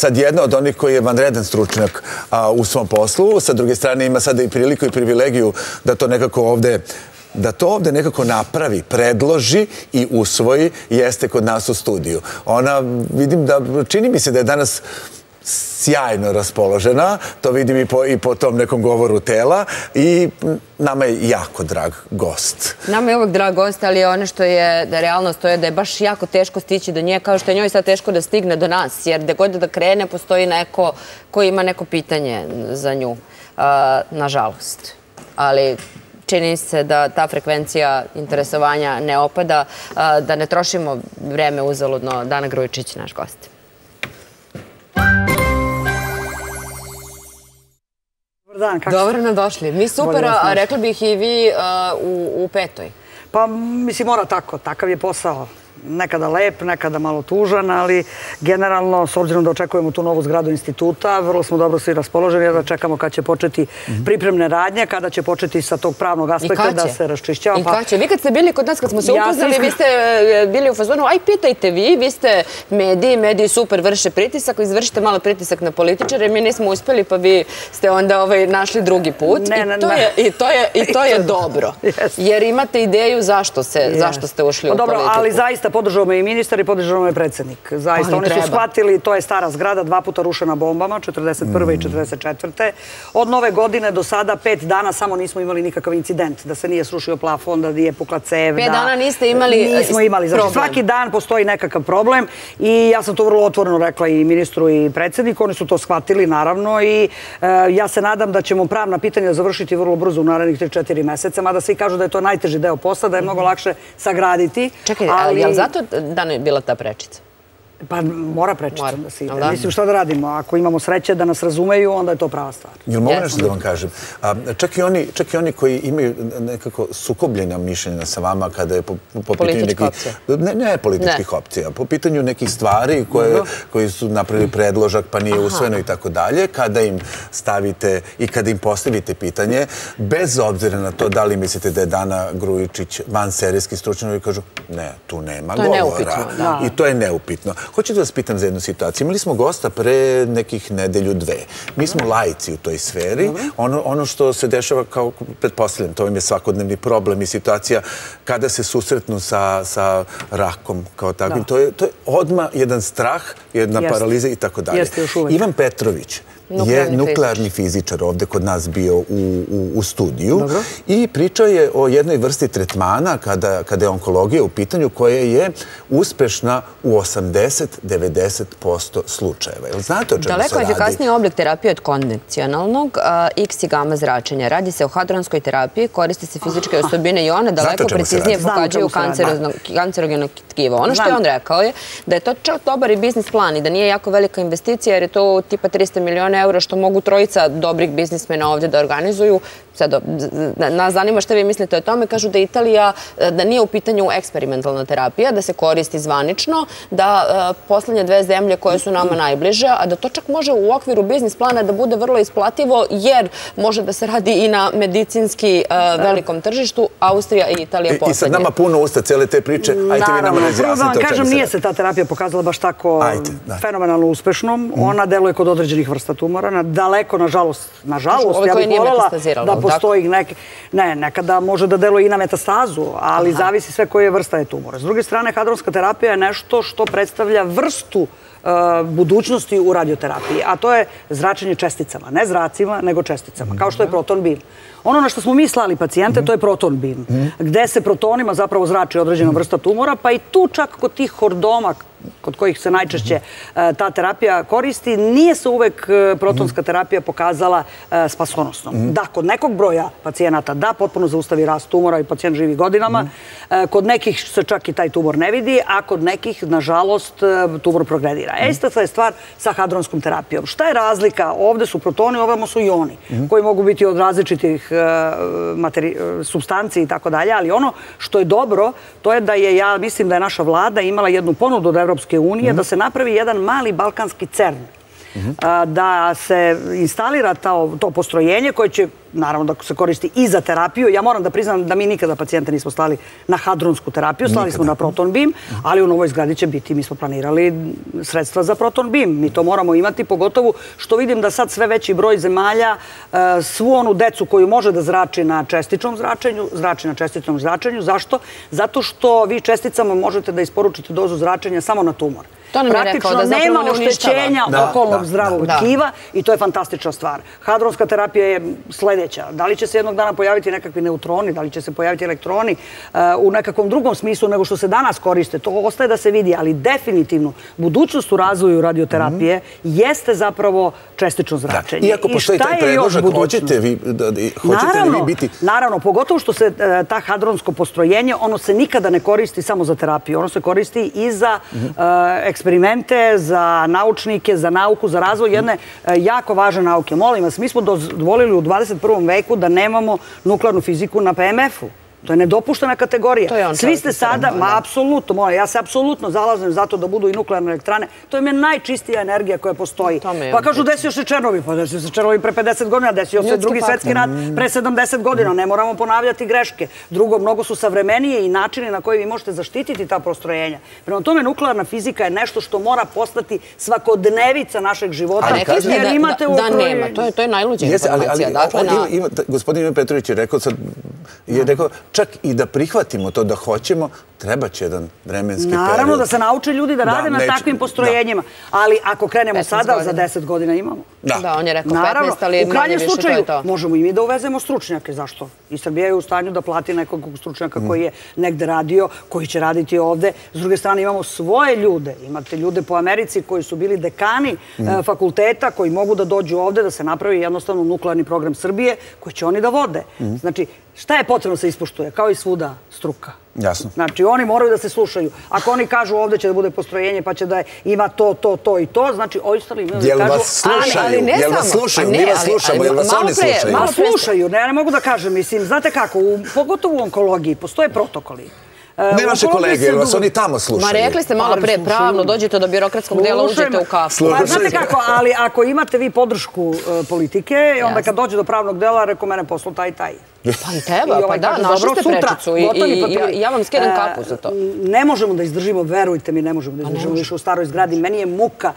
sad jedna od onih koji je vanredan stručnjak u svom poslu. Sa druge strane ima sada i priliku i privilegiju da to nekako ovde da to ovde nekako napravi, predloži i usvoji, jeste kod nas u studiju. Ona, vidim da, čini mi se da je danas sjajno raspoložena, to vidim i po, i po tom nekom govoru tela i nama je jako drag gost. Nama je uvek drag gost, ali ono što je da realnost to je da je baš jako teško stići do nje, kao što je njoj sad teško da stigne do nas, jer gde god da krene postoji neko koji ima neko pitanje za nju, nažalost. Ali čini se da ta frekvencija interesovanja ne opada, da ne trošimo vreme uzaludno. Dana Grujičić, naš gost. Dobar dan, kako ste? Dobro nam došli. Mi super, a rekli bih i vi u petoj. Pa, mislim, mora tako. Takav je posao nekada lep, nekada malo tužan, ali generalno, s obzirom da očekujemo tu novu zgradu instituta, vrlo smo dobro svi raspoloženi, jer da čekamo kada će početi pripremne radnje, kada će početi sa tog pravnog aspekta da se raščišćava. I pa kada će? Vi kad ste bili kod nas, kad smo se upoznali, vi ste e, bili u fazonu, aj pitajte vi, vi ste mediji, mediji super vrše pritisak, izvršite malo pritisak na političare, mi nismo uspjeli, pa vi ste onda ovaj, našli drugi put. I to je dobro, jer imate ideju zašto ste ušli u pa politiku. Ali zaista podržao me i ministar i podržao me predsjednik. Zaista, oni su shvatili, to je stara zgrada, dva puta rušena bombama, 41. i 44. Od nove godine do sada, pet dana, samo nismo imali nikakav incident, da se nije srušio plafon, da nije pukla cev. Pet dana niste imali problem? Nismo imali. Znači, svaki dan postoji nekakav problem i ja sam to vrlo otvoreno rekla i ministru i predsjedniku. Oni su to shvatili, naravno, i e, ja se nadam da ćemo pravna pitanja završiti vrlo brzo u narednih 3-4 meseca, mada svi kažu da je to najteži deo posla, da je mnogo lakše sagraditi. Čekaj, ali zato da ne je bila ta prečica? Pa mora prečica da se ide. Mislim, što da radimo? Ako imamo sreće da nas razumeju, onda je to prava stvar. Jel mogu nešto da vam kažem? Čak i oni koji imaju nekako sukobljena mišljenja sa vama kada je po pitanju nekih... Ne političkih opcija. Po pitanju nekih stvari koji su napravili predložak pa nije usvojeno i tako dalje, kada im stavite i kada im postavite pitanje, bez obzira na to da li mislite da je Dana Grujičić van serijski stručan, vi kažu ne, tu nema govora. To. I to je neupitno. Hoću da vas pitam za jednu situaciju. Imali smo gosta pre nekih nedelju dve. Mi smo lajci u toj sferi. Ono, ono što se dešava kao pretpostavljam, to im je svakodnevni problem i situacija kada se susretnu sa, sa rakom kao takvim. To je, to je odma jedan strah, jedna paraliza i tako dalje. Ivan Petrović, je nuklearni fizičar ovde kod nas bio u studiju i pričao je o jednoj vrsti tretmana kada je onkologija u pitanju koja je uspešna u 80-90% slučajeva. Znate o čemu se radi? Daleko efikasniji oblik terapije od konvencionalnog X i gamma zračenja. Radi se o hadronskoj terapiji, koriste se fizičke osobine i one daleko preciznije pokađaju kancerogeno tkivo. Ono što je on rekao je da je to čak dobar i biznis plan i da nije jako velika investicija jer je to tipa 300 miliona eura što mogu trojica dobrih biznismena ovdje da organizuju. Nas zanima što vi mislite o tome. Kažu da Italija, e, da nije u pitanju eksperimentalna terapija, da se koristi zvanično, da e, poslednje dve zemlje koje su nama najbliže, a da to čak može u okviru biznis plana da bude vrlo isplativo, jer može da se radi i na medicinski e, velikom tržištu, Austrija i Italija poslednje. I sad nama puno usta cijele te priče, ajte vi nama razjasnite o čemu se Kažem, nije se ta terapija pokazala baš tako fenomenalno uspešnom. Mhm. Ona deluje kod određenih vrsta tumora, na daleko, nažalost, nažalost, ja bih volila da postoji neke... Ne, nekada može da deluje i na metastazu, ali zavisi sve koje vrsta je tumora. S druge strane, hadronska terapija je nešto što predstavlja vrstu e, budućnosti u radioterapiji, a to je zračenje česticama. Ne zracima, nego česticama, kao što je proton beam. Ono na što smo mi slali pacijente, to je proton beam, gde se protonima zapravo zrači određena vrsta tumora, pa i tu čak kod tih hordoma kod kojih se najčešće e, ta terapija koristi, nije se uvek e, protonska terapija pokazala e, spasonosnom. Da, kod nekog broja pacijenata da potpuno zaustavi rast tumora i pacijent živi godinama, kod nekih se čak i taj tumor ne vidi, a kod nekih, nažalost, tumor progredira. E, ista je stvar sa hadronskom terapijom. Šta je razlika? Ovde su protoni, ovamo su ioni, koji mogu biti od različitih substanci i tako dalje, ali ono što je dobro, to je da je, ja mislim da je naša vlada imala jednu ponudu od Evropske unije da se napravi jedan mali balkanski CERN da se instalira to postrojenje koje će naravno da se koristi i za terapiju. Ja moram da priznam da mi nikada pacijente nismo stali na hadronsku terapiju, stali smo na proton beam, ali u novoj zgradi će biti, mi smo planirali sredstva za proton beam. Mi to moramo imati, pogotovo što vidim da sad sve veći broj zemalja e, svu onu decu koju može da zrači na čestičnom zračenju, zrači na čestičnom zračenju. Zašto? Zato što vi česticama možete da isporučite dozu zračenja samo na tumor. To nam je rekao da zapravo nema oštećenja okolnog zdravog tkiva i to je fantastična stvar. Hadronska terapija je sljedeća. Da li će se jednog dana pojaviti nekakvi neutroni, da li će se pojaviti elektroni uh, u nekakvom drugom smislu nego što se danas koriste, to ostaje da se vidi, ali definitivno budućnost u razvoju radioterapije mhm. jeste zapravo čestično zračenje. Iako postoji taj predložak, hoćete vi biti... Naravno, pogotovo što se uh, ta hadronsko postrojenje, ono se nikada ne koristi samo za terapiju, ono se koristi i za mhm. uh, eksperimente, za naučnike, za nauku, za razvoj jedne e, jako važne nauke. Molim vas, mi smo dozvolili u 21. veku da nemamo nuklearnu fiziku na PMF-u. To je nedopuštena kategorija. Svi ste sada, ma apsolutno, ja se apsolutno zalazim za to da budu i nuklearne elektrane. To je najčistija energija koja postoji. Pa kažu, desio se Černovi, pa desio se Černovi pre 50 godina, desio se drugi svetski rad pre 70 godina. Ne moramo ponavljati greške. Drugo, mnogo su savremenije i načini na koji vi možete zaštititi ta prostrojenja. Prema tome, nuklearna fizika je nešto što mora postati svakodnevica našeg života. A ne kažete da nema. To je najluđa informacija. Dakle, gospodin Petrović je rekao sad, je rekao, čak i da prihvatimo to da hoćemo, treba će jedan vremenski period. Naravno da se nauče ljudi da rade na takvim postrojenjima. Ali ako krenemo sada, za deset godina imamo. Da, on je rekao 15, ali manje više to je to. Možemo i mi da uvezemo stručnjake. Zašto? I Srbija je u stanju da plati nekog stručnjaka koji je negde radio, koji će raditi ovde. S druge strane imamo svoje ljude. Imate ljude po Americi koji su bili dekani e, fakulteta, koji mogu da dođu ovde da se napravi jednostavno nuklearni program Srbije, koji će oni da vode. Znači, šta je potrebno se ispoštuje? Kao i svuda struka. Jasno. Znači, oni moraju da se slušaju. Ako oni kažu ovdje će da bude postrojenje, pa će da ima to, to, to i to, znači, ostali imaju da kažu... Jel vas slušaju? Jel vas slušaju? Mi vas slušamo, jel vas oni slušaju? Malo slušaju, ne mogu da kažem, mislim, znate kako, pogotovo u onkologiji, postoje protokoli. E, ne vaše kolege, jer vas oni tamo slušaju. Ma rekli ste malo pre pravno, dođete do birokratskog dela, uđete u kafu. Pa, znate kako, ali ako imate vi podršku e, politike, onda kad dođe do pravnog dela, reko mene poslu taj taj. Pa i teba, pa ovaj da, našli ste prečicu i ja vam skidam e, kapu za to. Ne možemo da izdržimo, verujte mi, ne možemo da pa izdržimo više u staroj zgradi. Meni je muka,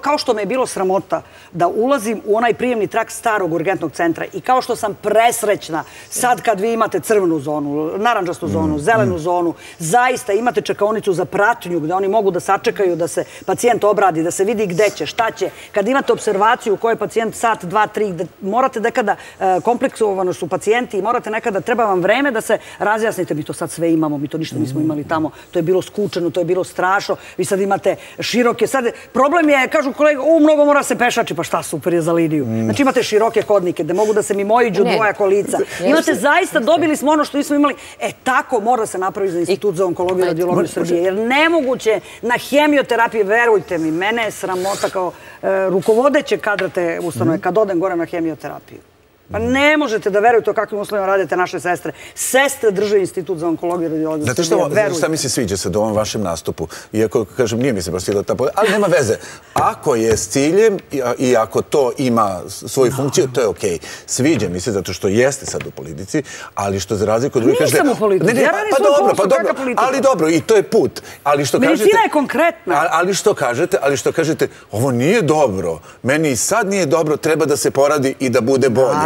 kao što me je bilo sramota da ulazim u onaj prijemni trak starog urgentnog centra i kao što sam presrećna sad kad vi imate crvenu zonu, naranđastu zonu, zelenu zonu, zaista imate čekaonicu za pratnju gde oni mogu da sačekaju da se pacijent obradi, da se vidi gde će, šta će. Kad imate observaciju u kojoj pacijent sat, dva, tri, morate nekada e, kompleksovano su pacijenti i morate nekada, treba vam vreme da se razjasnite. Mi to sad sve imamo, mi to ništa nismo imali tamo. To je bilo skučeno, to je bilo strašno. Vi sad imate široke. Sad, problem je, kažu kolega, u, mnogo mora se pešači, pa šta, super je za liniju. Znači imate široke hodnike gde mogu da se mimoiđu dvoja kolica. Imate zaista, dobili smo ono što nismo imali. E, tako mora se napravi za institut za onkologiju i radiologiju Srbije. Jer nemoguće na hemioterapiji, verujte mi, mene je sramota kao e, rukovodeće kadrate ustanove kad odem gore na hemioterapiju. Pa ne možete da verujete o kakvim uslovima radite naše sestre. Sestre drže institut za onkologiju i radiologiju. Znate što, šta mi se sviđa se do ovom vašem nastupu? Iako, kažem, nije mi se baš svidjela ta povijek, ali nema veze. Ako je s ciljem i ako to ima svoju funkciju, to je okej. Sviđa mi se zato što jeste sad u politici, ali što za razliku od drugih... Nisam u politici, ja radim pa svoj posao, kakva politika. Ali dobro, i to je put. Medicina je konkretna. Ali što kažete, ali što kažete, ovo nije dobro, meni sad nije dobro, treba da se poradi i da bude bolje.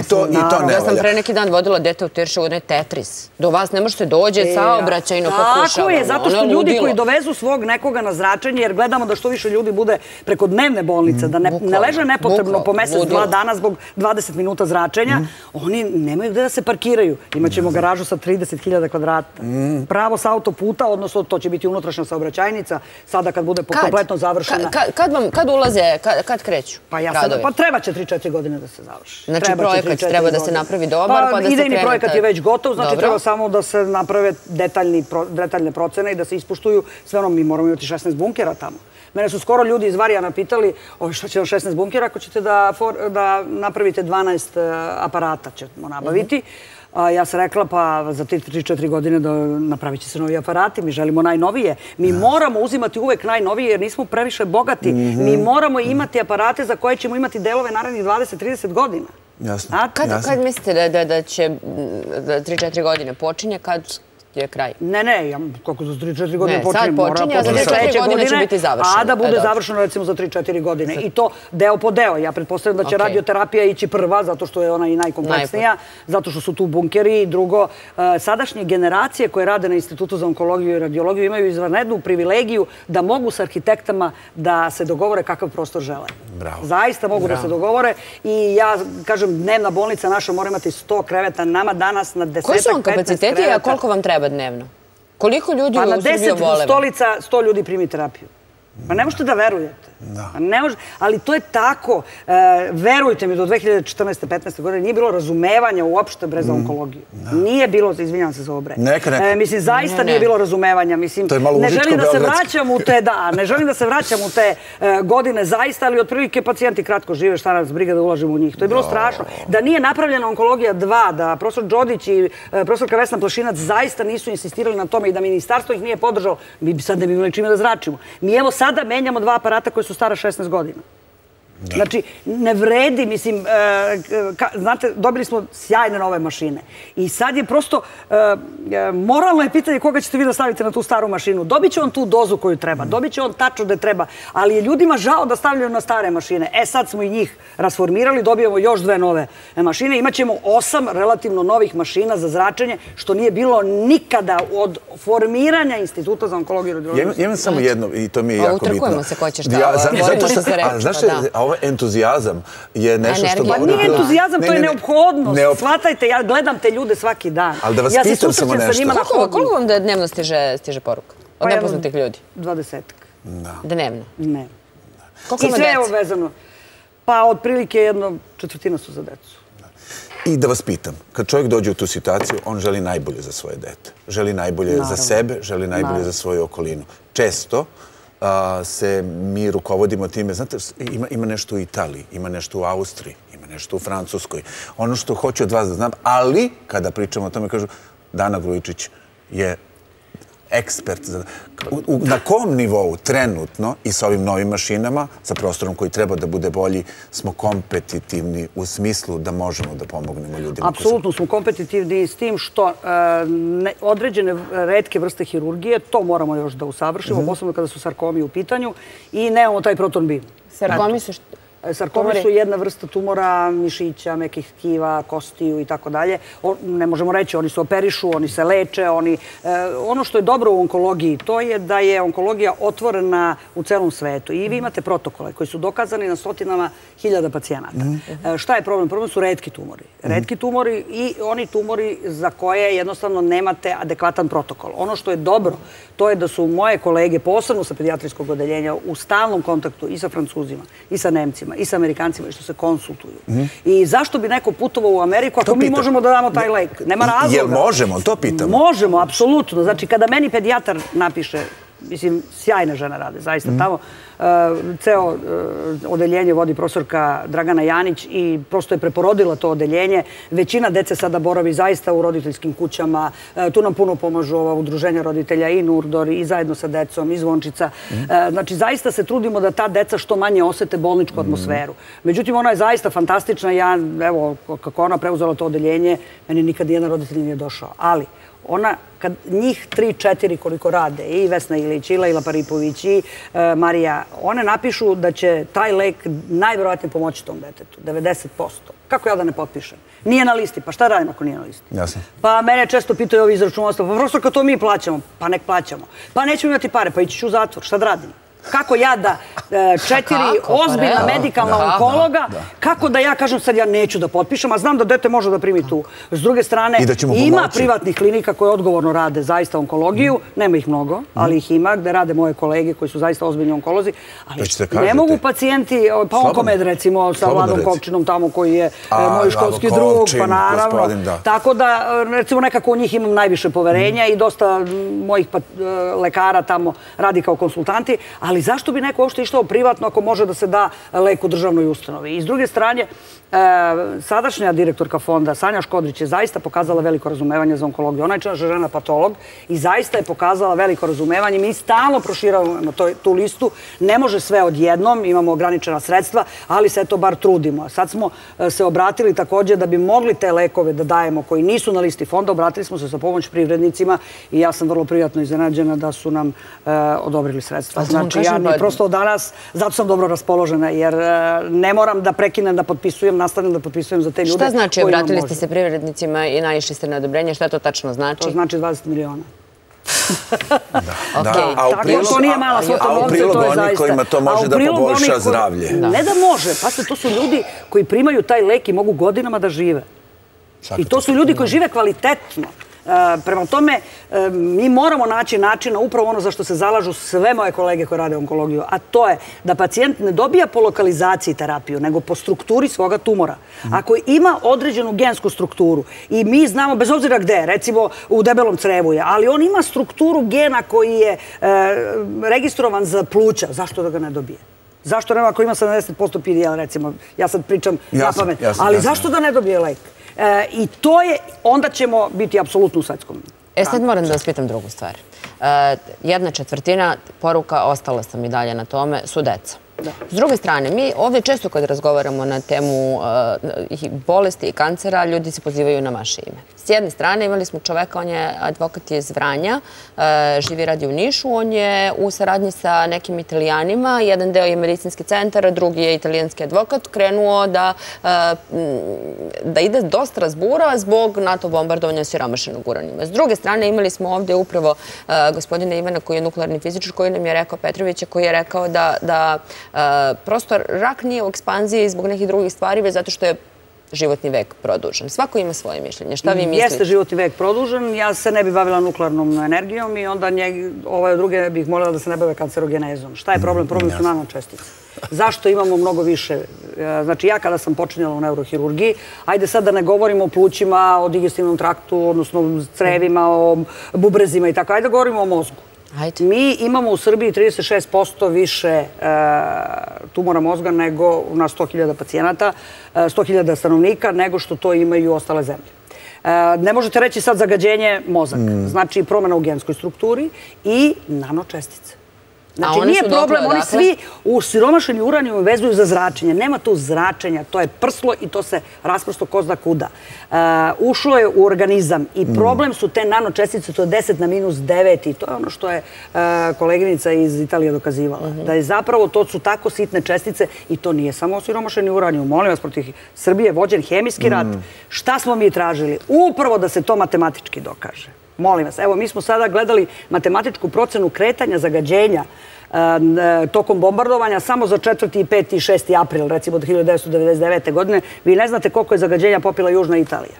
I to ne valja. Ja sam pre neki dan vodila dete u Tiršovu, ne Tetris. Do vas ne možete dođe, e, saobraćajno pokušavamo. Tako je, zato što ljudi koji dovezu svog nekoga na zračenje, jer gledamo da što više ljudi bude preko dnevne bolnice, da ne leže nepotrebno po mesec, dva dana zbog 20 minuta zračenja, mm. oni nemaju gde da se parkiraju. Imaćemo garažu sa 30.000 kvadrata. Mm. Pravo sa autoputa, odnosno to će biti unutrašnja saobraćajnica, sada kad bude kompletno završena. Kad ulaze, kad kreću? Pa treba će 3-4 godine da se završi. Znači projekat treba da se napravi dobar, pa, pa da se Idejni projekat je već gotov, znači treba samo da se naprave detaljne procene i da se ispuštuju sve ono, mi moramo imati 16 bunkera tamo. Mene su skoro ljudi iz Varijana pitali što će vam 16 bunkera ako ćete da napravite 12 e, aparata ćemo nabaviti. Ja sam rekla, pa za 3-4 godine napravit će se novi aparati, mi želimo najnovije. Mi moramo uzimati uvek najnovije jer nismo previše bogati. Mhm. Mi moramo imati aparate za koje ćemo imati delove narednih 20-30 godina. Jasno. Kad mislite da će 3-4 godine počinje, kad je kraj. Ne, ne, ja, kako za 3-4 godine počinje. Ne, sad počinje, a za 3-4 godine će biti završeno. A da bude završeno recimo za 3-4 godine. I to deo po deo. Ja pretpostavljam da će radioterapija ići prva, zato što je ona i najkompleksnija, zato što su tu bunkeri. Drugo, e, sadašnje generacije koje rade na Institutu za onkologiju i radiologiju imaju izvanrednu privilegiju da mogu s arhitektama da se dogovore kakav prostor žele. Bravo. Zaista mogu da se dogovore. I ja, kažem, dnevna bolnica naša mora imati 100 kreveta. Nama danas na 10-15 kreveta. Koji su vam kapaciteti, a koliko vam treba dnevno? Koliko ljudi pa u Srbiji oboleva? Pa na deset stolica sto ljudi primi terapiju. Pa ne možete da verujete. Ne može, ali to je tako. E, verujte mi, do 2014-15. godine nije bilo razumevanja uopšte bre za mm. onkologiju. Nije bilo, izvinjam se za ovo bre. Neka, neka. E, mislim, zaista nije bilo razumevanja. Mislim, to je malo ne želim da se vraćam u te, da, ne želim da se vraćam u te e, godine zaista, ali otprilike pacijenti kratko žive, šta nas briga da ulažemo u njih. To je bilo strašno. Da nije napravljena onkologija 2, da profesor Đodić i profesorka Vesna Plašinac zaista nisu insistirali na tome i da ministarstvo ih nije podržalo, mi sad ne bi imali čime da zračimo. Mi evo sada menjamo dva aparata koji su stara 16 godina. Znači, ne vredi, mislim, e, znate, dobili smo sjajne nove mašine. I sad je prosto, e, e, moralno je pitanje koga ćete vi da stavite na tu staru mašinu. Dobit će on tu dozu koju treba, dobit će on tačno da treba, ali je ljudima žao da stavljaju na stare mašine. E, sad smo i njih rasformirali, dobijemo još dve nove mašine. Imaćemo osam relativno novih mašina za zračenje, što nije bilo nikada od formiranja Instituta za onkologiju i radiologiju. Imam samo jedno, i to mi je jako bitno. Utrkujemo se ko će šta, ovaj entuzijazam je nešto što... Pa nije entuzijazam, to je neophodnost. Svatajte, ja gledam te ljude svaki dan. Ali da vas pitam samo nešto. Koliko vam da dnevno stiže poruka? Od pa nepoznatih ljudi? Dvadesetak. Dnevno? Ne. I sve je vezano. Pa otprilike jedno četvrtina su za decu. I da vas pitam, kad čovjek dođe u tu situaciju, on želi najbolje za svoje dete. Želi najbolje za sebe, želi najbolje za svoju okolinu. Često, se mi rukovodimo time. Znate, ima nešto u Italiji, ima nešto u Austriji, ima nešto u Francuskoj. Ono što hoću od vas da znam, ali kada pričamo o tome, kažu, Dana Grujičić je ekspert. Na kom nivou trenutno i sa ovim novim mašinama, sa prostorom koji treba da bude bolji, smo kompetitivni u smislu da možemo da pomognemo ljudima? Apsolutno smo kompetitivni s tim što e, određene redke vrste hirurgije, to moramo još da usavršimo, mhm. posebno kada su sarkomi u pitanju i nemamo taj proton bim. Sarkomi su što? Sarkomi su jedna vrsta tumora, mišića, mekih tkiva, kostiju i tako dalje. Ne možemo reći, oni se operišu, oni se leče. Oni, e, ono što je dobro u onkologiji, to je da je onkologija otvorena u celom svetu. I vi imate protokole koji su dokazani na stotinama hiljada pacijenata. E, šta je problem? Problem su redki tumori. Redki tumori i oni tumori za koje jednostavno nemate adekvatan protokol. Ono što je dobro, to je da su moje kolege, posebno sa pediatrijskog odeljenja, u stalnom kontaktu i sa francuzima, i sa nemcima, i sa Amerikancima i što se konsultuju. I zašto bi neko putovao u Ameriku ako mi možemo da damo taj lek? Nema razloga. Jel možemo? To pitamo. Možemo, apsolutno. Znači, kada meni pedijatar napiše, mislim, sjajne žene rade, zaista tamo, ceo e, odeljenje vodi profesorka Dragana Janić i prosto je preporodila to odeljenje. Većina dece sada boravi zaista u roditeljskim kućama. E, tu nam puno pomažu ova udruženja roditelja i Nurdor i zajedno sa decom i Zvončica. E, znači, zaista se trudimo da ta deca što manje osete bolničku atmosferu. Međutim, ona je zaista fantastična. Ja, evo, kako ona preuzela to odeljenje, meni nikad jedan roditelj nije došao. Ali, ona, kad njih tri, četiri koliko rade, i Vesna Ilić, i Lejla Paripović, i e, Marija, one napišu da će taj lek najvjerojatnije pomoći tom detetu, 90%. Kako ja da ne potpišem? Nije na listi, pa šta radim ako nije na listi? Jasno. Pa mene često pitaju ovi izračunostva, pa prosto kad to mi plaćamo, pa nek plaćamo. Pa nećemo imati pare, pa ići ću u zatvor, šta da radim? Kako ja da e, četiri pa ozbiljna medikalna onkologa, kako da ja kažem sad ja neću da potpišem, a znam da dete može da primi tu. S druge strane, ima privatnih klinika koje odgovorno rade zaista onkologiju, nema ih mnogo, ali ih ima, gde rade moje kolege koji su zaista ozbiljni onkolozi, ali ne mogu pacijenti, pa onkomed recimo sa Vladom Kovčinom tamo koji je e, moj školski drug, pa naravno. Tako da, e, recimo nekako u njih imam najviše poverenja i dosta mojih lekara tamo radi kao konsultanti, a Ali zašto bi neko uopšte ištao privatno ako može da se da lek u državnoj ustanovi? I s druge strane, E, sadašnja direktorka fonda, Sanja Škodrić, je zaista pokazala veliko razumevanje za onkologiju. Ona je čena žena patolog i zaista je pokazala veliko razumevanje. Mi stalno proširavamo tu listu. Ne može sve odjednom, imamo ograničena sredstva, ali se to bar trudimo. Sad smo e, se obratili također da bi mogli te lekove da dajemo koji nisu na listi fonda. Obratili smo se sa pomoć privrednicima i ja sam vrlo prijatno iznenađena da su nam e, odobrili sredstva. Znači, ja mi pa- prosto danas, zato sam dobro raspoložena, jer ne moram da prekinem da potpisujem nastavim da potpisujem za te ljude. Šta znači, obratili ste se privrednicima i naišli ste na odobrenje? Šta to tačno znači? To znači 20 miliona. To nije mala svota novca, to je zaista. A u prilog oni kojima to može da poboljša zdravlje. Ne da može, pa to su ljudi koji primaju taj lek i mogu godinama da žive. I to su ljudi koji žive kvalitetno. E, prema tome, e, mi moramo naći načina, upravo ono za što se zalažu sve moje kolege koje rade onkologiju, a to je da pacijent ne dobija po lokalizaciji terapiju, nego po strukturi svoga tumora. Ako ima određenu gensku strukturu i mi znamo, bez obzira gde, recimo u debelom crevu je, ali on ima strukturu gena koji je e, registrovan za pluća, zašto da ga ne dobije? Zašto nema ako ima 70% PDL, recimo, ja sad pričam na pamet, ali zašto da ne dobije lek? E, I to je, onda ćemo biti apsolutno u svetskom. E sad moram da vas pitam drugu stvar. E, jedna četvrtina poruka, ostala sam i dalje na tome, su deca. S druge strane, mi ovdje često kad razgovaramo na temu eh, bolesti i kancera, ljudi se pozivaju na vaše ime. S jedne strane imali smo čoveka, on je advokat iz Vranja, eh, živi radi u Nišu, on je u saradnji sa nekim italijanima, jedan deo je medicinski centar, drugi je italijanski advokat, krenuo da eh, da ide dosta razbura zbog NATO bombardovanja siromašenog uranima. S druge strane, imali smo ovdje upravo eh, gospodina Ivana koji je nuklearni fizičar, koji nam je rekao Petrovića, koji je rekao da prosto rak nije u ekspanziji zbog nekih drugih stvari, već zato što je životni vek produžen. Svako ima svoje mišljenje. Šta vi mislite? Jeste životni vek produžen. Ja se ne bih bavila nuklearnom energijom i onda ove druge bih molila da se ne bave kancerogenezom. Šta je problem? Problem su nanočestice. Zašto imamo mnogo više? E, znači, ja kada sam počinjala u neurohirurgiji, ajde sad da ne govorimo o plućima, o digestivnom traktu, odnosno crevima, o bubrezima i tako. Ajde da govorimo o mozgu. Mi imamo u Srbiji 36% više e, tumora mozga nego na 100.000 pacijenata, 100.000 e, stanovnika, nego što to imaju ostale zemlje. E, ne možete reći sad zagađenje mozaka. Mm. Znači promjena u genskoj strukturi i nanočestice. Znači, nije problem, oni svi u siromašenju uraniju vezuju za zračenje. Nema tu zračenja, to je prslo i to se rasprosto ko zna kuda. Uh, ušlo je u organizam i mm. problem su te nanočestice, to je 10 na minus 9 i to je ono što je uh, koleginica iz Italije dokazivala. Mhm. Da je zapravo, to su tako sitne čestice i to nije samo siromašenju uraniju. Molim vas, protiv Srbije vođen hemijski rat. Mm. Šta smo mi tražili? Upravo da se to matematički dokaže. Molim vas, evo mi smo sada gledali matematičku procenu kretanja zagađenja e, tokom bombardovanja samo za 4. 5. i 6. april, recimo od 1999. godine. Vi ne znate koliko je zagađenja popila Južna Italija.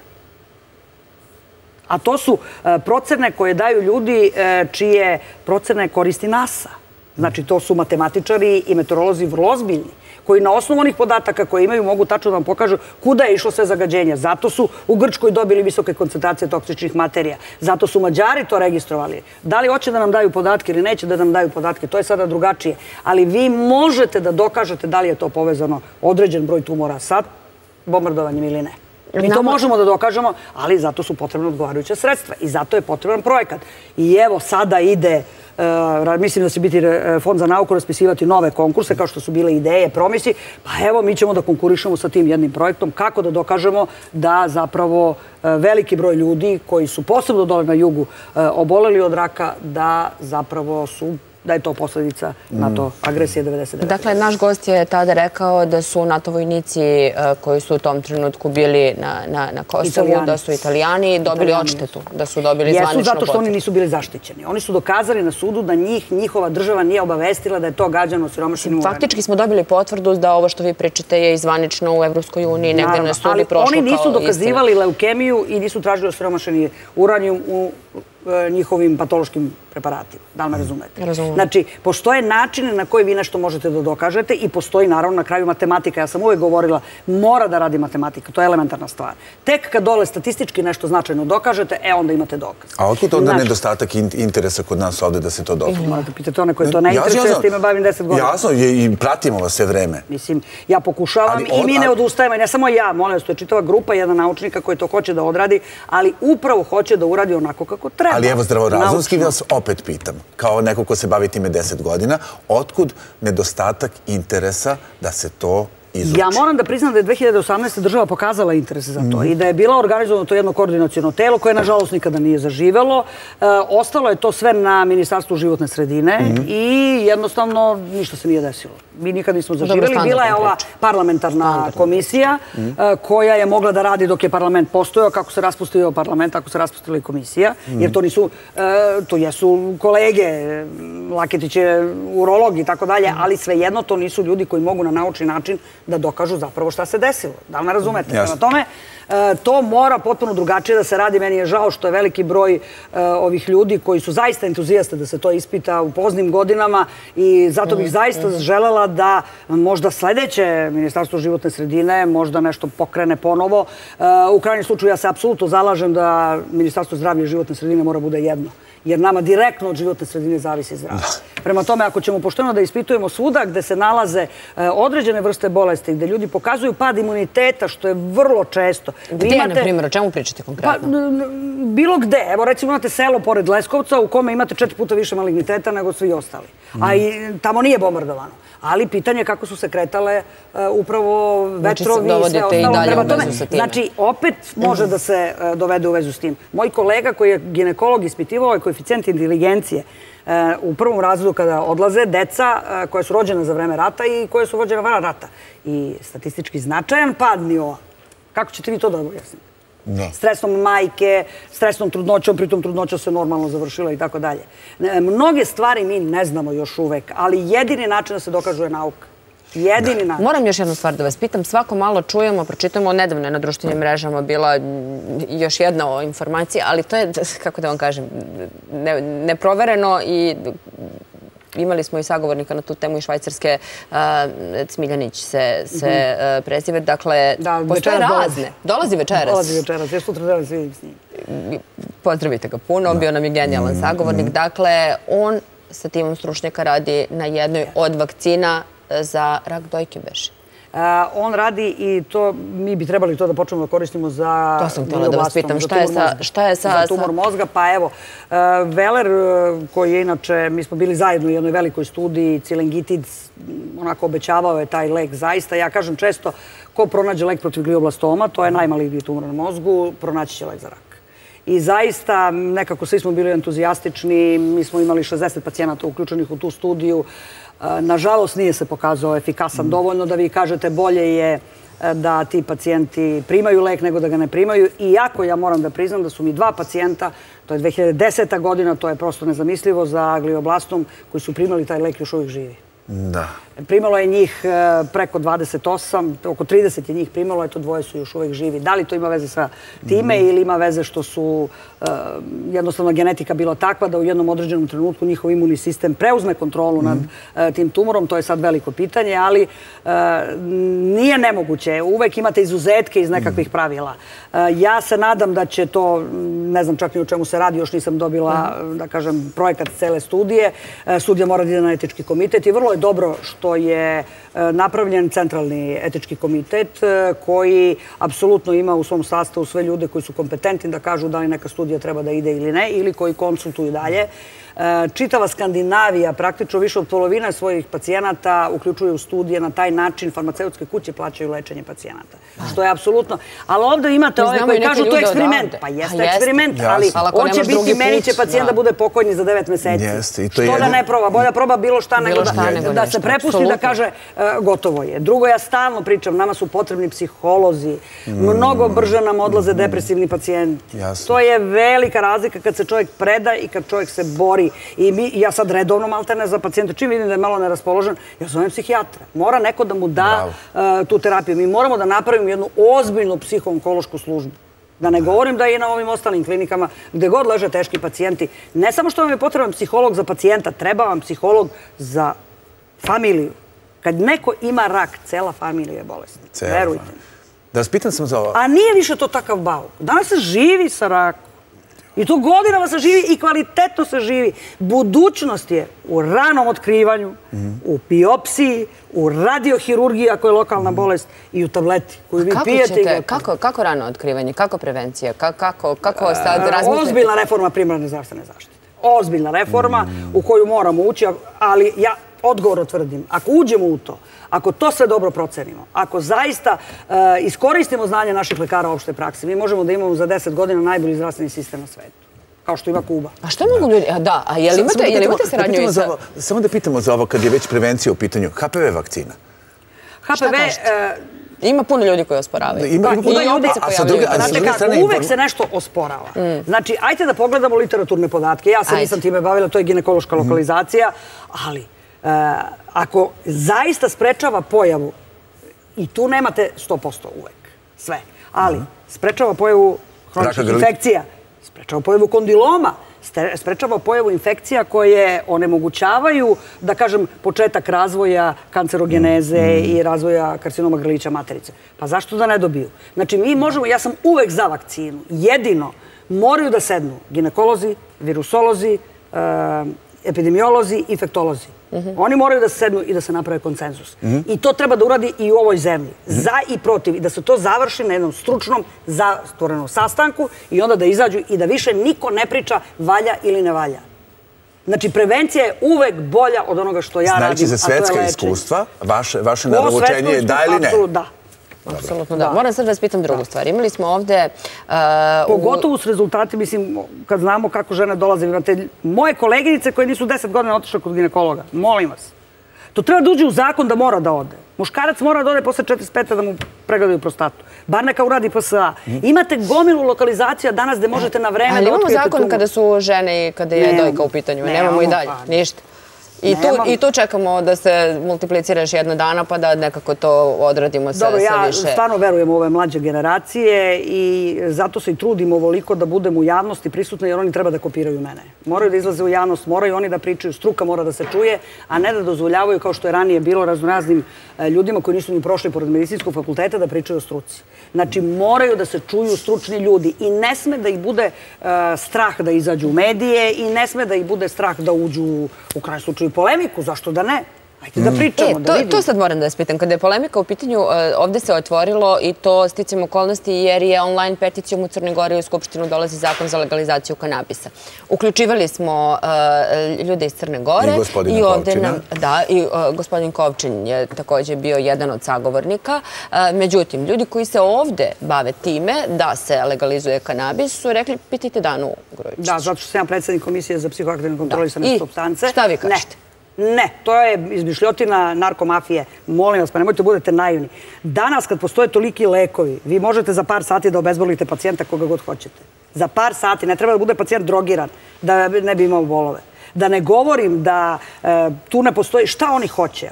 A to su e, procene koje daju ljudi e, čije procene koristi NASA. Znači, to su matematičari i meteorolozi vrlo ozbiljni koji na osnovu onih podataka koje imaju mogu tačno da vam pokažu kuda je išlo sve zagađenje. Zato su u Grčkoj dobili visoke koncentracije toksičnih materija. Zato su Mađari to registrovali. Da li hoće da nam daju podatke ili neće da nam daju podatke, to je sada drugačije. Ali vi možete da dokažete da li je to povezano određen broj tumora sa bombardovanjem ili ne. Mi to možemo da dokažemo, ali zato su potrebne odgovarajuće sredstva i zato je potreban projekat. I evo sada ide Eh, mislim da će biti eh, fond za nauku raspisivati nove konkurse, kao što su bile ideje, promisi, pa evo mi ćemo da konkurišemo sa tim jednim projektom, kako da dokažemo da zapravo eh, veliki broj ljudi koji su posebno dole na jugu oboleli od raka, da zapravo su da je to posljedica NATO mm. agresije 99. Dakle, naš gost je tada rekao da su NATO vojnici e, koji su u tom trenutku bili na Kosovu, da su italijani dobili odštetu, da su dobili zvaničnu potrebu. Jesu zato što oni nisu bili zaštićeni. Oni su dokazali na sudu da njih, njihova država nije obavestila da je to gađano siromašnim uranom. Faktički smo dobili potvrdu da ovo što vi pričate je zvanično u Evropskoj uniji, negdje na sudi prošlo kao istina. Oni nisu dokazivali leukemiju i nisu tražili siromašeni uranijum u njihovim patološkim preparatima. Da li me razumete? Razumem. Znači, postoje načine na koji vi nešto možete da dokažete i postoji naravno na kraju matematika. Ja sam uvek govorila, mora da radi matematika. To je elementarna stvar. Tek kad dole statistički nešto značajno dokažete, e onda imate dokaz. A otkud onda nedostatak interesa kod nas ovde da se to dokaže? Morate pitati one koje to ne interesuje, s time bavim deset godina. Jasno, i pratimo vas sve vreme. Mislim, ja pokušavam i mi ne odustajemo. Ne samo ja, molim vas, to je čitava grupa, jedna naučnika koji to hoće da odradi, ali upravo hoće da uradi onako kako treba. Ali evo zdravorazumski vas opet pitam, kao neko ko se bavi time deset godina, otkud nedostatak interesa da se to Ja moram da priznam da je 2018. država pokazala interese za to mhm. i da je bila organizovano to jedno koordinacijono telo koje, nažalost, nikada nije zaživelo. E, ostalo je to sve na Ministarstvu životne sredine mhm. i jednostavno ništa se nije desilo. Mi nikad nismo zaživjeli. Bila je ova parlamentarna komisija mhm. e, koja je mogla da radi dok je parlament postojao, kako se raspustio parlament, kako se raspustila i komisija, jer to nisu, e, to jesu kolege, Laketić je urolog i tako dalje, ali svejedno to nisu ljudi koji mogu na naučni način da dokažu zapravo šta se desilo. Da li me razumete? Prema tome, to mora potpuno drugačije da se radi. Meni je žao što je veliki broj e, ovih ljudi koji su zaista entuzijaste da se to ispita u poznim godinama i zato bih zaista želela da možda sledeće Ministarstvo životne sredine možda nešto pokrene ponovo. E, u krajnjem slučaju ja se apsolutno zalažem da Ministarstvo zdravlja i životne sredine mora bude jedno jer nama direktno od životne sredine zavisi zdravlje. Prema tome, ako ćemo pošteno da ispitujemo svuda gde se nalaze e, određene vrste bolesti, gde ljudi pokazuju pad imuniteta, što je vrlo često. Gdje, na primjer, o čemu pričate konkretno? Pa, bilo gde. Evo, recimo, imate selo pored Leskovca u kome imate četiri puta više maligniteta nego svi ostali. A i tamo nije bombardovano ali pitanje je kako su se kretale e, upravo znači, vetrovi i sve ostalo. Prema tome, znači, opet može da se e, dovede u vezu s tim. Moj kolega koji je ginekolog ispitivao ovaj koeficijent inteligencije u prvom razredu kada odlaze deca koja su rođena za vreme rata i koje su rođena van rata. I statistički značajan pad nivoa. Kako ćete vi to da objasnite? stresnom majke, stresnom trudnoćom, pritom trudnoća se normalno završila i tako dalje. Mnoge stvari mi ne znamo još uvek, ali jedini način da se dokažu je nauka. Jedini način. Moram još jednu stvar da vas pitam. Svako malo čujemo, pročitamo, nedavno na društvenim mrežama bila još jedna informacija, ali to je, kako da vam kažem, neprovereno i imali smo i sagovornika na tu temu i švajcarske Cmiljanić se mhm. prezive. Dakle, postoje razne. Dolazi večeras. Dolazi večeras. Ja sutra želim svidim s njim. Pozdravite ga puno. Bio nam je genijalan mhm. sagovornik. Dakle, on sa timom stručnjaka radi na jednoj od vakcina za rak dojke beše. On radi i to, mi bi trebali to da počnemo da koristimo za... To sam htjela da vas pitam, šta je sa... Za tumor mozga, pa evo, Veler, koji je inače, mi smo bili zajedno u jednoj velikoj studiji, Cilengitid, onako obećavao je taj lek zaista. Ja kažem često, ko pronađe lek protiv glioblastoma, to je najmaligniji tumor na mozgu, pronaći će lek za rak. I zaista, nekako svi smo bili entuzijastični, mi smo imali 60 pacijenata uključenih u tu studiju. Nažalost, nije se pokazao efikasan dovoljno da vi kažete bolje je e, da ti pacijenti primaju lek nego da ga ne primaju. Iako ja moram da priznam da su mi dva pacijenta, to je 2010. godina, to je prosto nezamislivo za glioblastom, koji su primali taj lek još uvijek živi. Da. Primalo je njih e, preko 28, oko 30 je njih primalo, eto dvoje su još uvijek živi. Da li to ima veze sa time mhm. ili ima veze što su e, jednostavno genetika bila takva da u jednom određenom trenutku njihov imunni sistem preuzme kontrolu nad mhm. e, tim tumorom, to je sad veliko pitanje, ali nije nemoguće. Uvek imate izuzetke iz nekakvih mhm. pravila. Ja se nadam da će to, ne znam čak ni o čemu se radi, još nisam dobila, da kažem, projekat cele studije. Studija mora da ide na etički komitet i vrlo je dobro što je e, napravljen centralni etički komitet e, koji apsolutno ima u svom sastavu sve ljude koji su kompetentni da kažu da li neka studija treba da ide ili ne ili koji konsultuju dalje. E, čitava Skandinavija, praktično više od polovina svojih pacijenata uključuju studije na taj način. Farmaceutske kuće plaćaju lečenje pacijenata. Što je apsolutno... Ali ovdje imate ove koji kažu to je eksperiment. Pa jeste eksperiment, ali on će biti, meni će pacijent da bude pokojni za devet meseci. Što da ne proba? Bolja proba bilo šta nego da se prepusti da kaže e, gotovo je. Drugo, ja stalno pričam, nama su potrebni psiholozi. Mnogo brže nam odlaze depresivni pacijenti. To je velika razlika kad se čovjek preda i kad čovjek se bori I ja sad redovno maltene za pacijenta, čim vidim da je malo neraspoložen, ja zovem psihijatra. Mora neko da mu da uh, tu terapiju. Mi moramo da napravimo jednu ozbiljnu psiho-onkološku službu. Da ne govorim da je i na ovim ostalim klinikama gde god leže teški pacijenti. Ne samo što vam je potreban psiholog za pacijenta, treba vam psiholog za familiju. Kad neko ima rak, cela familija je bolesna. Verujte mi. Da vas pitan sam za ovo. A nije više to takav bauk. Danas se živi sa rakom. I to godinama se živi i kvalitetno se živi. Budućnost je u ranom otkrivanju, u biopsiji, u radiohirurgiji, ako je lokalna bolest, i u tableti koju vi pijete. Kako rano otkrivanje? Kako prevencija? Kako sad razmišljate? Ozbiljna reforma primarne zdravstvene zaštite. Ozbiljna reforma u koju moramo ući, ali ja odgovor otvrdim. Ako uđemo u to, ako to sve dobro procenimo, ako zaista eh, iskoristimo znanje naših lekara u opšte praksi, mi možemo da imamo za deset godina najbolji zdravstveni sistem na svetu. Kao što ima Kuba. A što mogu ljudi? Da, a je li imate saradnju i sa... Samo da pitamo za ovo, kad je već prevencija u pitanju, HPV vakcina? HPV... Eh, ima puno ljudi koji osporavaju. Ima pa, puno ljudi koji se pojavljaju. Znate kako, uvek se nešto osporava. Mm. Znači, ajte da pogledamo literaturne podatke. Ja se nisam time bavila, to je ginekološka mhm. lokalizacija, ali ako zaista sprečava pojavu, i tu nemate 100% uvek, sve, ali mhm. sprečava pojavu hroničnih infekcija, sprečava pojavu kondiloma, sprečava pojavu infekcija koje onemogućavaju, da kažem, početak razvoja kancerogeneze mhm. i razvoja karcinoma grlića materice. Pa zašto da ne dobiju? Znači, mi možemo, ja sam uvek za vakcinu. Jedino, moraju da sednu ginekolozi, virusolozi, eh, epidemiolozi, infektolozi. Oni moraju da se sednu i da se naprave koncenzus. I to treba da uradi i u ovoj zemlji. Za i protiv. I da se to završi na jednom stručnom zatvorenom sastanku i onda da izađu i da više niko ne priča valja ili ne valja. Znači, prevencija je uvek bolja od onoga što ja radim, je lečenje. Znajući za svetska iskustva, vaše narovučenje je da ili ne? Da. Apsolutno da. Moram sad da vas pitam drugu stvar. Imali smo ovde... Uh, Pogotovo s rezultati, mislim, kad znamo kako žene dolaze. Imate moje koleginice koje nisu deset godina otišle kod ginekologa. Molim vas. To treba da uđe u zakon da mora da ode. Muškarac mora da ode posle 45. da mu pregledaju prostatu. Bar neka uradi PSA. Imate gomilu lokalizacija danas gde možete na vreme da otkrijete tu. Ali imamo zakon kada su žene i kada je dojka u pitanju. Nemamo i dalje. Pa ništa. I tu čekamo da se multipliciraš jedna dana pa da nekako to odradimo sve više. Dobro, ja stvarno verujem u ove mlađe generacije i zato se i trudim ovoliko da budem u javnosti prisutna jer oni treba da kopiraju mene. Moraju da izlaze u javnost, moraju oni da pričaju, struka mora da se čuje, a ne da dozvoljavaju kao što je ranije bilo raznoraznim e, ljudima koji nisu ni prošli pored medicinskog fakulteta da pričaju o struci. Znači, moraju da se čuju stručni ljudi i ne sme da ih bude e, strah da izađu u medije i ne sme da ih bude strah da uđu u kraj slučaju polemiku, zašto da ne? Ajde da mm. pričamo, e, da vidimo. To sad moram da vas pitam. Kada je polemika u pitanju, e, ovde se otvorilo i to sticam okolnosti jer je online peticijom u Crnoj Gori u Skupštinu dolazi zakon za legalizaciju kanabisa. Uključivali smo e, ljude iz Crne Gore. I gospodina Kovčina. Da, i gospodin Kovčin je također bio jedan od sagovornika. Međutim, ljudi koji se ovde bave time da se legalizuje kanabis su rekli, pitajte Danu Grujičić. Da, zato što sam ja predsednik Komisije za psihoaktivne kontrolisane substance. I šta vi kažete? Ne, to je izmišljotina narkomafije. Molim vas, pa nemojte budete naivni. Danas, kad postoje toliki lekovi, vi možete za par sati da obezbolite pacijenta koga god hoćete. Za par sati. Ne treba da bude pacijent drogiran, da ne bi imao bolove. Da ne govorim da e, tu ne postoji šta oni hoće.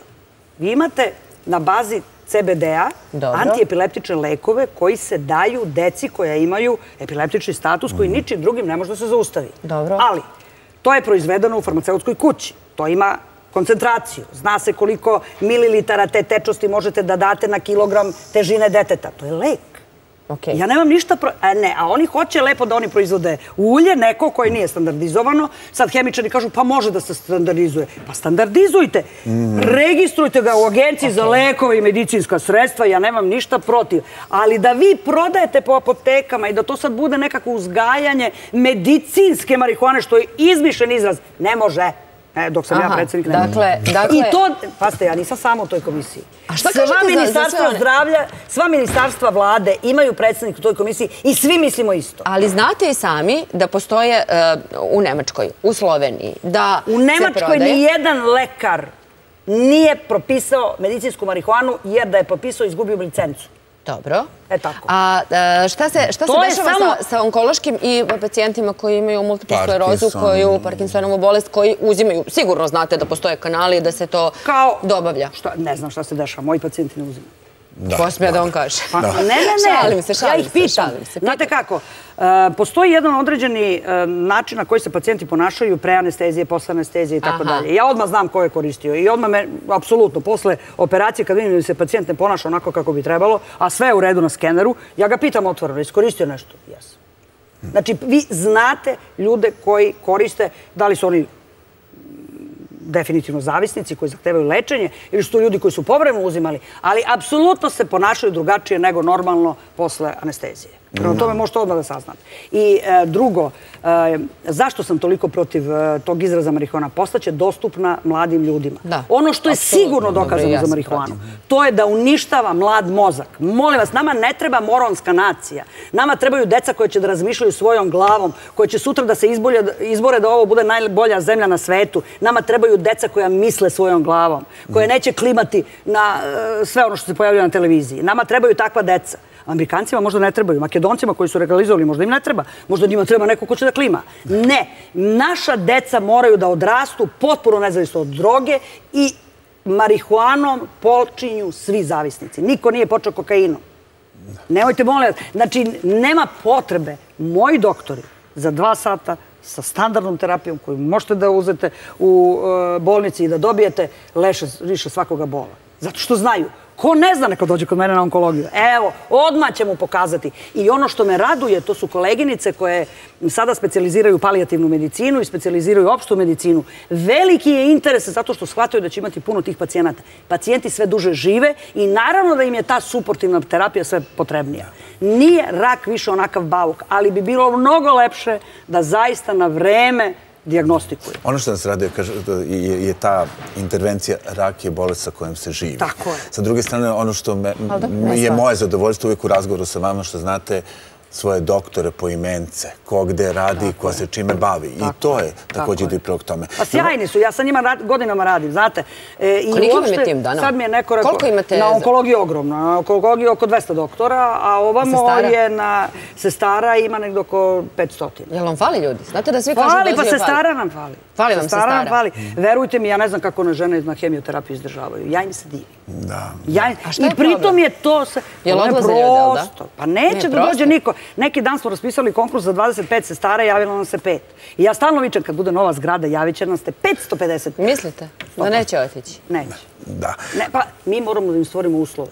Vi imate na bazi CBD-a antiepileptične lekove koji se daju deci koja imaju epileptični status koji mhm. ničim drugim ne može da se zaustavi. Ali, to je proizvedeno u farmaceutskoj kući. To ima koncentraciju. Zna se koliko mililitara te tečnosti možete da date na kilogram težine deteta. To je lek. Ja nemam ništa... E, ne, a oni hoće lepo da oni proizvode ulje, neko koje nije standardizovano. Sad hemičani kažu, pa može da se standardizuje. Pa standardizujte. Mhm. Registrujte ga u agenciji za lekove i medicinska sredstva. Ja nemam ništa protiv. Ali da vi prodajete po apotekama i da to sad bude nekako uzgajanje medicinske marihuane, što je izmišljen izraz, ne može. E, dok sam ja predsjednik nema. Dakle, dakle... I to, paste, ja nisam samo u toj komisiji. A šta kažete za ministarstva zdravlja, sva ministarstva vlade imaju predsjednik u toj komisiji i svi mislimo isto. Ali znate i sami da postoje e, u Nemačkoj, u Sloveniji, da U Nemačkoj ni jedan lekar nije propisao medicinsku marihuanu jer da je propisao izgubio licencu. Dobro. E tako. A e, šta se dešava sa onkološkim i pacijentima koji imaju multiplu sklerozu, koji imaju Parkinsonovu bolest, koji uzimaju, sigurno znate da postoje kanali da se to dobavlja? Ne znam šta se dešava, moji pacijenti ne uzimaju. Ko smije da on kaže? Pa, ne, ne, ne. Šalim se, šalim se. Ja ih pitam. Znate kako, e, postoji jedan određeni e, način na koji se pacijenti ponašaju pre anestezije, posle anestezije i tako dalje. Ja odmah znam ko je koristio i odmah me, apsolutno, posle operacije, kad vidim da se pacijent ne ponaša onako kako bi trebalo, a sve je u redu na skeneru, ja ga pitam otvoreno, iskoristio nešto? Jes. Znači, vi znate ljude koji koriste, da li su oni definitivno zavisnici koji zahtevaju lečenje ili su to ljudi koji su povremeno uzimali, ali apsolutno se ponašaju drugačije nego normalno posle anestezije. Prvo tome možete odmah da saznate. I e, drugo, e, zašto sam toliko protiv e, tog izraza marihuana? Postaće dostupna mladim ljudima. Ono što je sigurno dokazano za marihuanu, to je da uništava mlad mozak. Molim vas, nama ne treba moronska nacija. Nama trebaju deca koje će da razmišljaju svojom glavom, koje će sutra da se izbore da ovo bude najbolja zemlja na svetu. Nama trebaju deca koja misle svojom glavom, koje neće klimati na sve ono što se pojavljaju na televiziji. Nama trebaju takva deca. Amerikancima možda ne trebaju, makedoncima koji su legalizovali možda im ne treba, možda njima treba neko ko će da klima. Ne, naša deca moraju da odrastu potpuno nezavisno od droge i marihuanom počinju svi zavisnici. Niko nije počeo kokainom. Nemojte molim, znači nema potrebe, moji doktori za dva sata sa standardnom terapijom koju možete da uzete u e, bolnici i da dobijete leše riše svakoga bola. Zato što znaju, Ko ne zna neko dođe kod mene na onkologiju? Evo, odmah će mu pokazati. I ono što me raduje, to su koleginice koje sada specializiraju palijativnu medicinu i specializiraju opštu medicinu. Veliki je interes zato što shvataju da će imati puno tih pacijenata. Pacijenti sve duže žive i naravno da im je ta suportivna terapija sve potrebnija. Nije rak više onakav bauk, ali bi bilo mnogo lepše da zaista na vreme diagnostikuju. Ono što nas radi je ta intervencija rak je bolest sa kojom se živi. Tako je. Sa druge strane, ono što je moje zadovoljstvo uvijek u razgovoru sa vama, što znate, svoje doktore po imence, ko gde radi, ko se čime bavi. I to je također ide prilog tome. Pa sjajni su, ja sa njima godinama radim, znate. E, Koliko imate tim dana? Sad mi je neko rekao, na onkologiji ogromno, na onkologiji oko 200 doktora, a ovamo je na sestara ima nekdo oko 500. Jel vam fali ljudi? Znate da svi kažu da fali? Pa sestara nam fali. Fali vam sestara? Nam fali. Verujte mi, ja ne znam kako one žene na hemioterapiju izdržavaju. Ja im se divim. Da. A šta je I pritom je to... Jel odlaze ljudi, jel da? Pa neće da dođe niko. Neki dan smo raspisali konkurs za 25 sestara, javilo nam se pet. I ja stalno vičem, kad bude nova zgrada, javit će nam se 550. Mislite? Da neće otići? Neće. Da. Ne, pa mi moramo da im stvorimo uslove.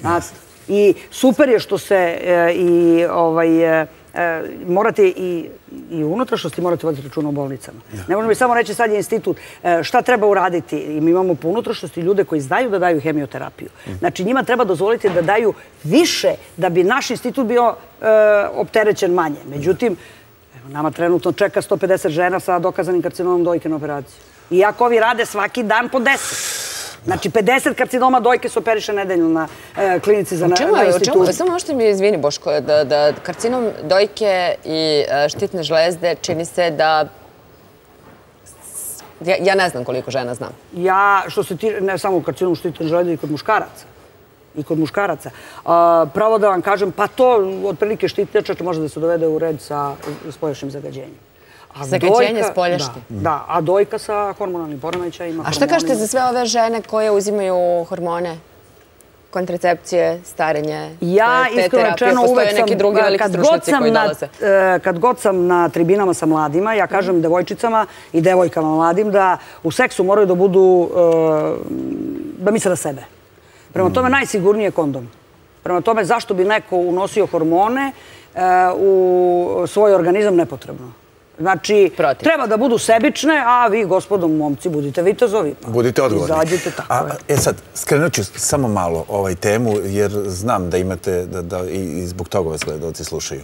Znate? I super je što se e, i ovaj... E, E, morate i i unutrašnosti morate voditi računa o bolnicama. Ne možemo samo reći sad je institut e, šta treba uraditi. I mi imamo po unutrašnosti ljude koji znaju da daju hemioterapiju. Mm. Znači njima treba dozvoliti da daju više da bi naš institut bio e, opterećen manje. Međutim, nama trenutno čeka 150 žena sa dokazanim karcinomom dojke na operaciju. Iako ovi rade svaki dan po 10. Znači, 50 karcinoma dojke su operiše nedeljno na e, klinici za institut. Samo možete mi izvini, Boško, da karcinom dojke i e, štitne žlezde čini se da... Ja ne znam koliko žena znam. Ja, što se ti, ne samo u karcinomu štitne žlezde, i kod muškaraca. I kod muškaraca. Pravo da vam kažem, pa to otprilike štitnjača može da se dovede u red sa spoljašnjim zagađenjem. Zagađenje spoljašnje. Da, a dojka sa hormonalnim poremećajima. A šta kažete za sve ove žene koje uzimaju hormone? kontracepcije, starenje, ja, te terapije, postoje neki drugi veliki stručnici koji dolaze. E, kad god sam na tribinama sa mladima, ja kažem mhm. devojčicama i devojkama mladim da u seksu moraju da budu, e, da misle na sebe. Prema tome, mhm. najsigurnije je kondom. Prema tome, zašto bi neko unosio hormone e, u svoj organizam nepotrebno? Znači, treba da budu sebične, a vi, gospodom momci, budite vitezovi. Pa budite odgovorni. Izađite tako. E sad, skrenut ću samo malo ovaj temu, jer znam da imate, da i zbog toga vas gledalci slušaju.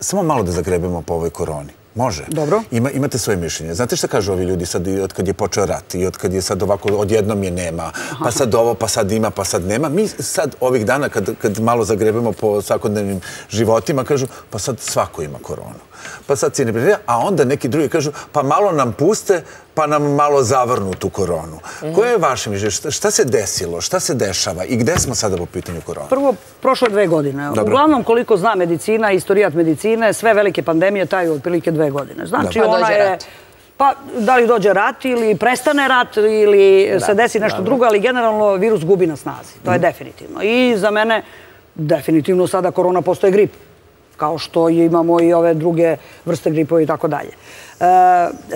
Samo malo da zagrebimo po ovoj koroni. Može. Dobro. Imate svoje mišljenje. Znate šta kažu ovi ljudi sad od kad je počeo rat i od kad je sad ovako odjednom je nema, pa sad ovo, pa sad ima, pa sad nema. Mi sad ovih dana kad malo zagrebemo po svakodnevnim životima kažu pa sad svako ima koronu pa sad cijene prijatelja, a onda neki drugi kažu, pa malo nam puste, pa nam malo zavrnu tu koronu. Koje je vaše mišljenje? Šta se desilo? Šta se dešava? I gde smo sada po pitanju korona? Prvo, prošle dve godine. Uglavnom, koliko zna medicina, istorijat medicine, sve velike pandemije taju otprilike dve godine. Znači, pa ona je... Pa da li dođe rat ili prestane rat ili se desi nešto drugo, ali generalno virus gubi na snazi. To je mhm. definitivno. I za mene definitivno sada korona postoje grip kao što imamo i ove druge vrste gripova i tako dalje. E,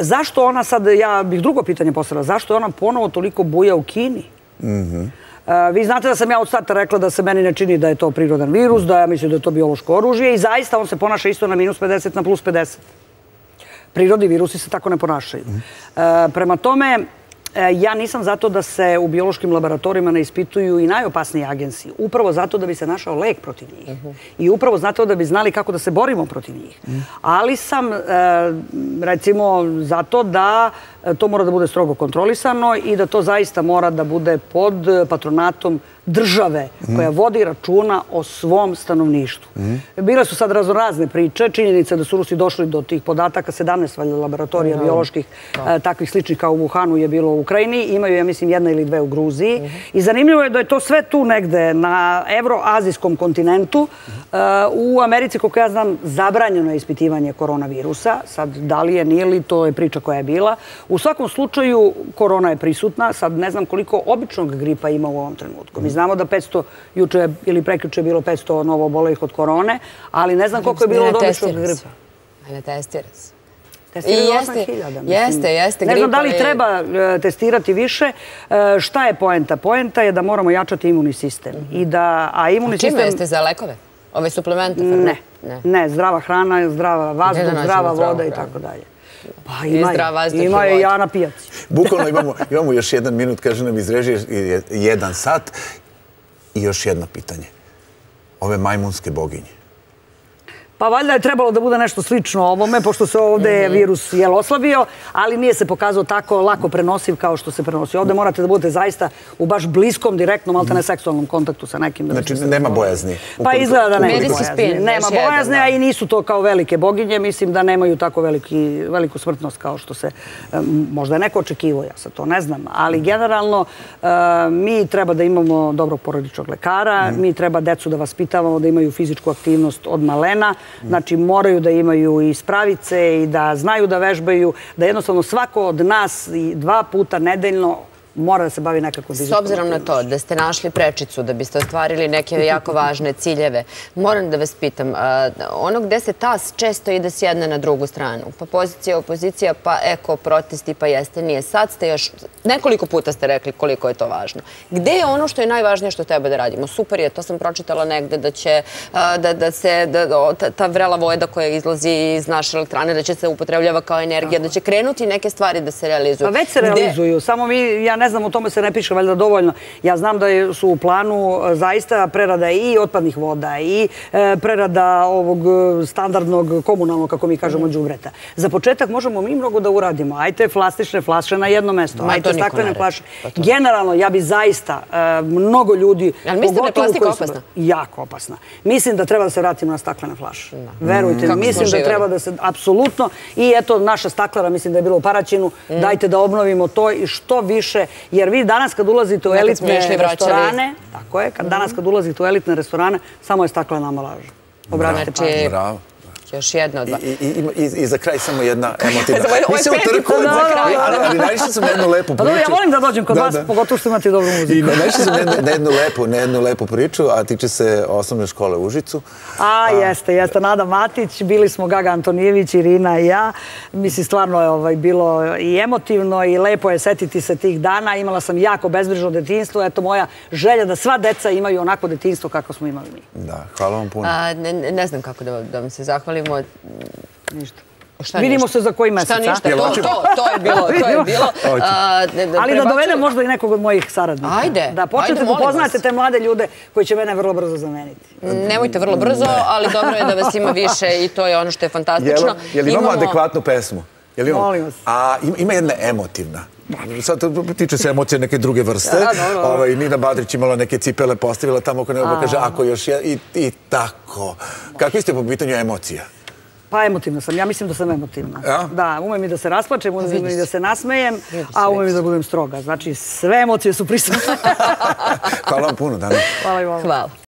zašto ona sad, ja bih drugo pitanje postavila, zašto ona ponovo toliko buja u Kini? Mhm. E, vi znate da sam ja od starta rekla da se meni ne čini da je to prirodan virus, da ja mislim da je to biološko oružje i zaista on se ponaša isto na minus 50 na plus 50. Prirodi virusi se tako ne ponašaju. E, prema tome, ja nisam zato da se u biološkim laboratorijima ne ispituju i najopasnije agencije. Upravo zato da bi se našao lek protiv njih. Mhm. I upravo zato da bi znali kako da se borimo protiv njih. Mhm. Ali sam, e, recimo, zato da e, to mora da bude strogo kontrolisano i da to zaista mora da bude pod patronatom države koja vodi računa o svom stanovništvu. Bile su sad raznorazne priče. Činjenica da su Rusi došli do tih podataka. 17 laboratorija bioloških e, takvih sličnih kao u Wuhanu je bilo u Ukrajini. Imaju, ja mislim, jedna ili dve u Gruziji. I zanimljivo je da je to sve tu negde na evroazijskom kontinentu. E, u Americi, koliko ja znam, zabranjeno je ispitivanje koronavirusa. Sad, da li je, nije li, to je priča koja je bila. U svakom slučaju, korona je prisutna. Sad, ne znam koliko običnog gripa ima u ovom trenutku. Mi znamo da 500 juče ili preključe je bilo 500 novo obolelih od korone, ali ne znam koliko je bilo od običnog gripa. Ne testira se. Testiraju 8000. Jeste, jeste. Ne znam da li treba e, testirati više. E, šta je poenta? Poenta je da moramo jačati imunni sistem. A čime jeste za lekove? Ove suplemente? Ne. Ne, zdrava hrana, zdrava vazduh, zdrava voda i tako dalje. Pa ima je. Ima je ja na pijaci. Bukvalno imamo još jedan minut, kaže nam iz režije, jedan sat. I još jedno pitanje. Ove majmunske boginje. Pa valjda je trebalo da bude nešto slično ovome, pošto se ovde mhm. virus je oslabio, ali nije se pokazao tako lako prenosiv kao što se prenosi. Ovde morate da budete zaista u baš bliskom, direktnom, ali ne seksualnom kontaktu sa nekim. Znači, nema bojazni? Pa izgleda da nema bojazni. Nema bojazni, a i nisu to kao velike boginje. Mislim da nemaju tako veliku smrtnost kao što se možda je neko očekivo, ja sad to ne znam. Ali generalno, e, mi treba da imamo dobrog porodičnog lekara, mhm. mi treba decu da vaspitavamo, da imaju fizičku aktivnost od malena, Znači, moraju da imaju i spravice i da znaju da vežbaju, da jednostavno svako od nas dva puta nedeljno mora da se bavi nekako. S obzirom na to da ste našli prečicu, da biste ostvarili neke jako važne ciljeve, moram da vas pitam, ono gde se tas često ide s jedne na drugu stranu, pa pozicija, opozicija, pa eko, protesti, pa jeste, nije. Sad ste još, nekoliko puta ste rekli koliko je to važno. Gde je ono što je najvažnije što treba da radimo? Super je, to sam pročitala negde, da će da se, ta vrela vojda koja izlazi iz naše elektrane, da će se upotrebljava kao energija, da će krenuti neke stvari da se realizuju. Pa već se realizuju, samo mi, ja ne ne znam, o tome se ne piše valjda dovoljno. Ja znam da su u planu e, zaista prerada i otpadnih voda i e, prerada ovog e, standardnog komunalnog, kako mi kažemo, džubreta. Za početak možemo mi mnogo da uradimo. Ajte plastične flaše na jedno mesto. Ajte staklene flaše. Pa Generalno, ja bi zaista mnogo ljudi... Ali mislite da je plastika opasna? Jako opasna. Mislim da treba da se vratimo na staklene flaše. Verujte mi. Mislim da treba da se... Apsolutno. I eto, naša staklara, mislim da je bilo u Paraćinu. Mm. Dajte da obnovimo to i što više Jer vi danas kad ulazite u elitne restorane, tako je, kad danas kad ulazite u elitne restorane, samo je staklena ambalaža. Obratite pažnje. Bravo. Još jedna od dva. I za kraj samo jedna emotivna. Mi se utrkuli za kraj, ali najviše sam jednu lepu priču. Ja volim da dođem kod vas, pogotovo što imate dobru muziku. Najviše sam na jednu lepu, na jednu lepu priču, a tiče se osnovne škole u Užicu. A, jeste, jeste. Nada Matić, bili smo Gaga Antonijević, Irina i ja. Mislim, stvarno je ovaj, bilo i emotivno i lepo je setiti se tih dana. Imala sam jako bezbrižno detinstvo. Eto, moja želja da sva deca imaju onako detinstvo kako smo imali mi. Da, hvala vam puno. Ne znam kako da vam se zahvalim zahvalimo. Ništa. Vidimo se za koji mesec. Šta ništa? To je bilo. To je bilo. Ali da dovedem možda i nekog od mojih saradnika. Ajde. Da počnete da poznate te mlade ljude koji će mene vrlo brzo zameniti. Nemojte vrlo brzo, ali dobro je da vas ima više i to je ono što je fantastično. Je li imamo adekvatnu pesmu? Molim vas. A ima jedna emotivna. Sad tiče se emocije neke druge vrste. Ovaj, Nina Badrić imala neke cipele, postavila tamo ako nema kaže, ako još je, i tako. Kakvi ste po pitanju emocija? Pa emotivna sam. Ja mislim da sam emotivna. Da, umem i da se rasplačem, umem i da se nasmejem, a umem i da budem stroga. Znači, sve emocije su prisutne. Hvala vam puno, Dana. Hvala i vam. Hvala.